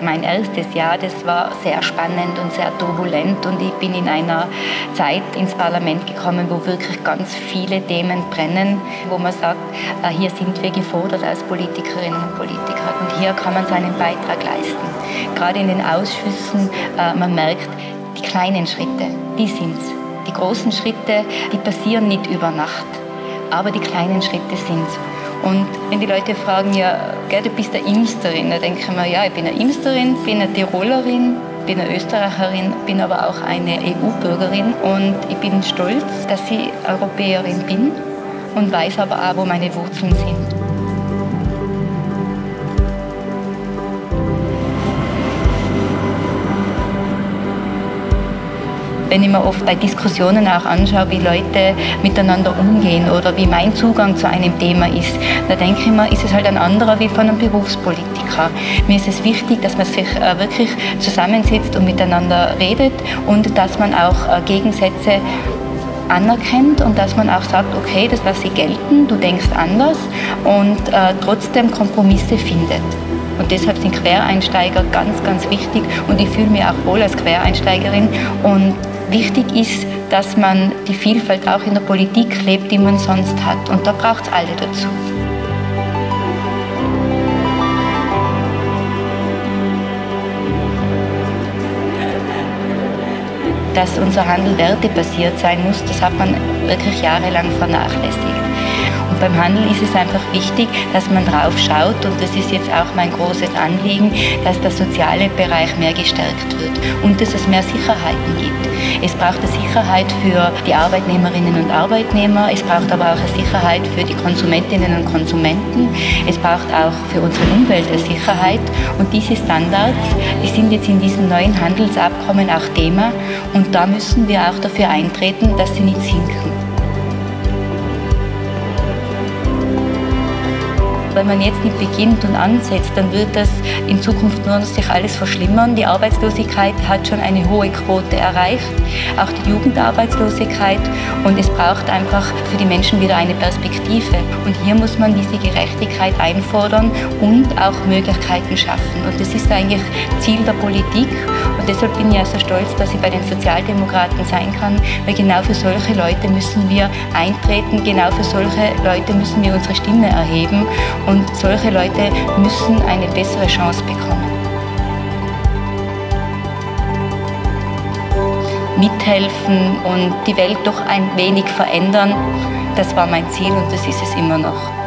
Mein erstes Jahr, das war sehr spannend und sehr turbulent und ich bin in einer Zeit ins Parlament gekommen, wo wirklich ganz viele Themen brennen, wo man sagt, äh, hier sind wir gefordert als Politikerinnen und Politiker und hier kann man seinen Beitrag leisten. Gerade in den Ausschüssen, äh, man merkt, die kleinen Schritte, die sind's. Die großen Schritte, die passieren nicht über Nacht, aber die kleinen Schritte sind's. Und wenn die Leute fragen, ja, gell, du bist eine Imsterin, dann denke ich mir, ja, ich bin eine Imsterin, bin eine Tirolerin, bin eine Österreicherin, bin aber auch eine EU-Bürgerin und ich bin stolz, dass ich Europäerin bin und weiß aber auch, wo meine Wurzeln sind. Wenn ich mir oft bei Diskussionen auch anschaue, wie Leute miteinander umgehen oder wie mein Zugang zu einem Thema ist, da denke ich mir, ist es halt ein anderer wie von einem Berufspolitiker. Mir ist es wichtig, dass man sich äh, wirklich zusammensetzt und miteinander redet und dass man auch äh, Gegensätze anerkennt und dass man auch sagt, okay, das lasse ich gelten, du denkst anders und äh, trotzdem Kompromisse findet. Und deshalb sind Quereinsteiger ganz, ganz wichtig und ich fühle mich auch wohl als Quereinsteigerin und Wichtig ist, dass man die Vielfalt auch in der Politik lebt, die man sonst hat. Und da braucht es alle dazu. Dass unser Handel wertebasiert sein muss, das hat man wirklich jahrelang vernachlässigt. Und beim Handel ist es einfach wichtig, dass man drauf schaut und das ist jetzt auch mein großes Anliegen, dass der soziale Bereich mehr gestärkt wird und dass es mehr Sicherheiten gibt. Es braucht eine Sicherheit für die Arbeitnehmerinnen und Arbeitnehmer, es braucht aber auch eine Sicherheit für die Konsumentinnen und Konsumenten, es braucht auch für unsere Umwelt eine Sicherheit und diese Standards, die sind jetzt in diesem neuen Handelsabkommen auch Thema und da müssen wir auch dafür eintreten, dass sie nicht sinken. Wenn man jetzt nicht beginnt und ansetzt, dann wird das in Zukunft nur sich alles verschlimmern. Die Arbeitslosigkeit hat schon eine hohe Quote erreicht, auch die Jugendarbeitslosigkeit. Und es braucht einfach für die Menschen wieder eine Perspektive. Und hier muss man diese Gerechtigkeit einfordern und auch Möglichkeiten schaffen. Und das ist eigentlich Ziel der Politik. Und deshalb bin ich also stolz, dass ich bei den Sozialdemokraten sein kann, weil genau für solche Leute müssen wir eintreten, genau für solche Leute müssen wir unsere Stimme erheben. Und solche Leute müssen eine bessere Chance bekommen. Mithelfen und die Welt doch ein wenig verändern, das war mein Ziel und das ist es immer noch.